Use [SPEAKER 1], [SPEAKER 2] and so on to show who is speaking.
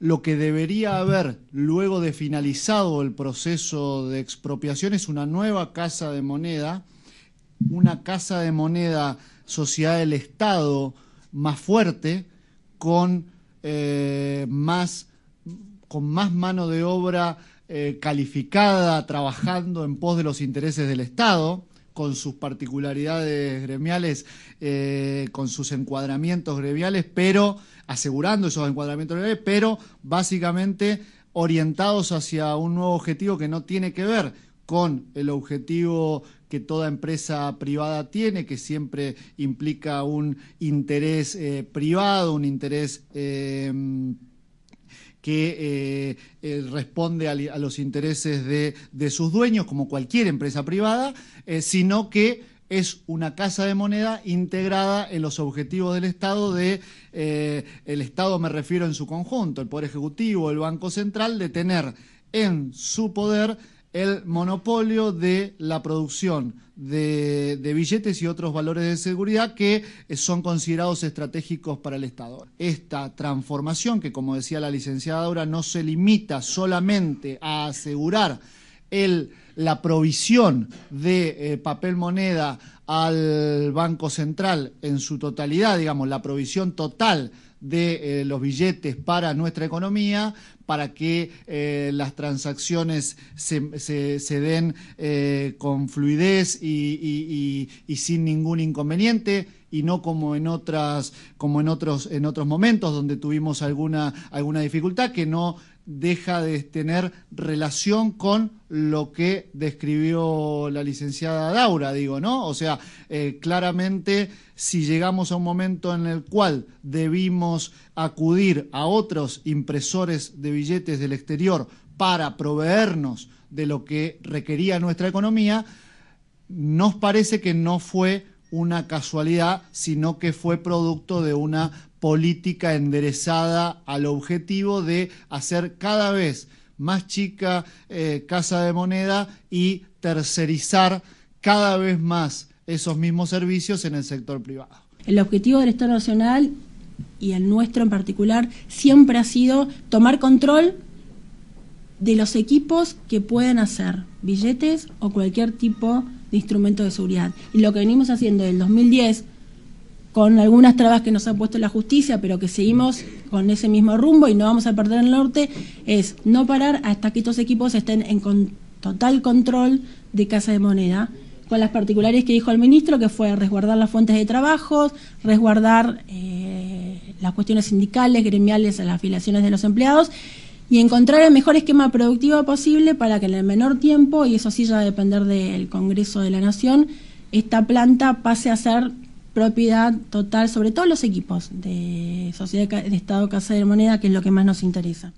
[SPEAKER 1] lo que debería haber luego de finalizado el proceso de expropiación es una nueva casa de moneda, una casa de moneda sociedad del Estado más fuerte, con, eh, más, con más mano de obra eh, calificada, trabajando en pos de los intereses del Estado, con sus particularidades gremiales, eh, con sus encuadramientos gremiales, pero asegurando esos encuadramientos gremiales, pero básicamente orientados hacia un nuevo objetivo que no tiene que ver con el objetivo que toda empresa privada tiene, que siempre implica un interés eh, privado, un interés eh, que eh, responde a, los intereses de, sus dueños, como cualquier empresa privada, sino que es una casa de moneda integrada en los objetivos del Estado de, el Estado me refiero en su conjunto, el Poder Ejecutivo, el Banco Central, de tener en su poder el monopolio de la producción de, billetes y otros valores de seguridad que son considerados estratégicos para el Estado. Esta transformación, que como decía la licenciada Aura, no se limita solamente a asegurar el, la provisión de eh, papel moneda al Banco Central en su totalidad, digamos, la provisión total de eh, los billetes para nuestra economía, para que eh, las transacciones se, se, den eh, con fluidez y, y, sin ningún inconveniente y no como en otras como en otros en otros momentos donde tuvimos alguna alguna dificultad que no deja de tener relación con lo que describió la licenciada Daura, digo, ¿no? O sea, eh, claramente si llegamos a un momento en el cual debimos acudir a otros impresores de billetes del exterior para proveernos de lo que requería nuestra economía, nos parece que no fue una casualidad, sino que fue producto de una política enderezada al objetivo de hacer cada vez más chica eh, casa de moneda y tercerizar cada vez más esos mismos servicios en el sector privado.
[SPEAKER 2] El objetivo del Estado Nacional y el nuestro en particular siempre ha sido tomar control de los equipos que pueden hacer billetes o cualquier tipo de instrumento de seguridad. Y lo que venimos haciendo del 2010 con algunas trabas que nos ha puesto la justicia, pero que seguimos con ese mismo rumbo y no vamos a perder el norte, es no parar hasta que estos equipos estén en total control de Casa de Moneda, con las particulares que dijo el ministro, que fue resguardar las fuentes de trabajo, resguardar eh, las cuestiones sindicales, gremiales, las afiliaciones de los empleados y encontrar el mejor esquema productivo posible para que en el menor tiempo, y eso sí ya va a depender del Congreso de la Nación, esta planta pase a ser propiedad total sobre todos los equipos de Sociedad de Estado Casa de Moneda, que es lo que más nos interesa.